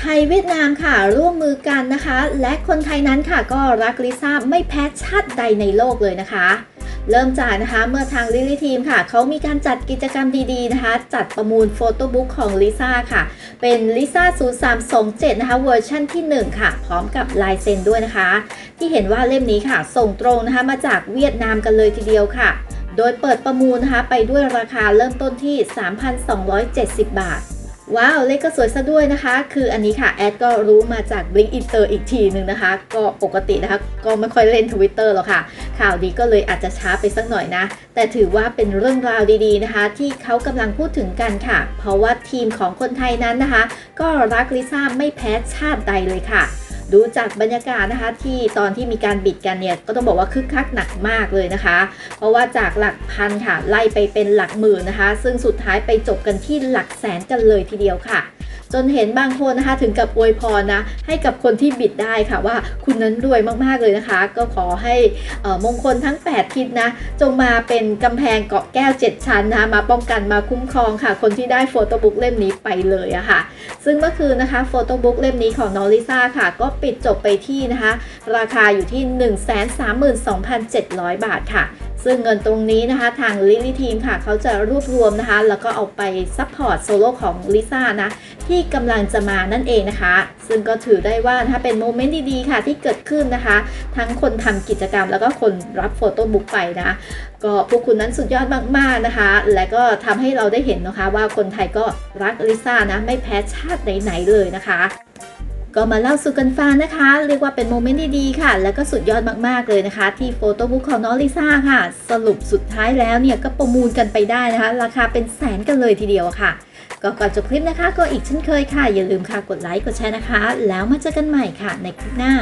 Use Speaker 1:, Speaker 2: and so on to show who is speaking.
Speaker 1: ไทยเวียดนามค่ะร่วมมือกันนะคะ และคนไทยนั้นค่ะก็รักลิซ่าไม่แพ้ชาติใดในโลกเลยนะคะ เริ่มจากนะคะเมื่อทางลิลี่ทีมค่ะเขามีการจัดกิจกรรมดีๆนะคะ จัดประมูล photobook ของลิซ่าค่ะ เป็นลิซ่า0327 นะคะเวอร์ชั่นที่ 1 ค่ะ พร้อมกับลายเซ็นด้วยนะคะ ที่เห็นว่าเล่มนี้ค่ะ ส่งตรงนะคะมาจากเวียดนามกันเลยทีเดียวค่ะ โดยเปิดประมูลนะคะไปด้วยราคาเริ่มต้นที่ 3,270 บาท ว้าว เลขก็สวยซะด้วยนะคะ คืออันนี้ค่ะ แอดก็รู้มาจาก Blink Inter อีกทีหนึ่งนะคะ ก็ปกตินะคะ ก็ไม่ค่อยเล่น Twitter หรอกค่ะ ข่าวดีก็เลยอาจจะช้าไปสักหน่อยนะ แต่ถือว่าเป็นเรื่องราวดีๆนะคะ ที่เขากำลังพูดถึงกันค่ะ เพราะว่าทีมของคนไทยนั้นนะคะ ก็รักลิซ่าไม่แพ้ชาติใดเลยค่ะ ดูจากบรรยากาศนะคะ ที่ตอนที่มีการบิดกันเนี่ยก็ต้องบอกว่าคึกคักหนักมากเลยนะคะ เพราะว่าจากหลักพันค่ะ ไล่ไปเป็นหลักหมื่นนะคะ ซึ่งสุดท้ายไปจบกันที่หลักแสนกันเลยทีเดียวค่ะ จนเห็นบางคนนะคะถึงกับอวยพรนะให้กับคนที่บิดได้ค่ะว่าคุณนั้นรวยมากๆเลยนะคะ ก็ขอให้มงคลทั้ง 8 ทิศนะ จงมาเป็นกำแพงเกาะแก้ว 7 ชั้นนะคะมาป้องกันมาคุ้มครองค่ะ คนที่ได้โฟโต้บุ๊กเล่มนี้ไปเลยอะค่ะ ซึ่งเมื่อคืนนะคะโฟโต้บุ๊กเล่มนี้ของน้องลิซ่าค่ะ ก็ปิดจบไปที่นะคะ ราคาอยู่ที่ 132,700 บาทค่ะ ซึ่งเงินตรงนี้นะคะทางลิลี่ทีมค่ะเขาจะรวบรวมนะคะ แล้วก็เอาไป support solo ของลิซ่านะที่กำลังจะมานั่นเองนะคะ ซึ่งก็ถือได้ว่านะคะเป็น moment ดีๆค่ะที่เกิดขึ้นนะคะ ทั้งคนทำกิจกรรมแล้วก็คนรับ photobook ไปนะ ก็พวกคุณนั้นสุดยอดมากๆนะคะ และก็ทำให้เราได้เห็นนะคะว่าคนไทยก็รักลิซ่านะไม่แพ้ชาติไหนๆเลยนะคะ ก็มาเล่าสู่กันฟังนะคะ เรียกว่าเป็นโมเมนต์ดีๆค่ะ แล้วก็สุดยอดมากๆเลยนะคะ ที่โฟโต้บุ๊กของน้องลิซ่าค่ะ สรุปสุดท้ายแล้วเนี่ยก็ประมูลกันไปได้นะคะ ราคาเป็นแสนกันเลยทีเดียวค่ะ ก็ก่อนจบคลิปนะคะ ก็อีกเช่นเคยค่ะ อย่าลืมค่ะกดไลค์กดแชร์นะคะ แล้วมาเจอกันใหม่ค่ะในคลิปหน้า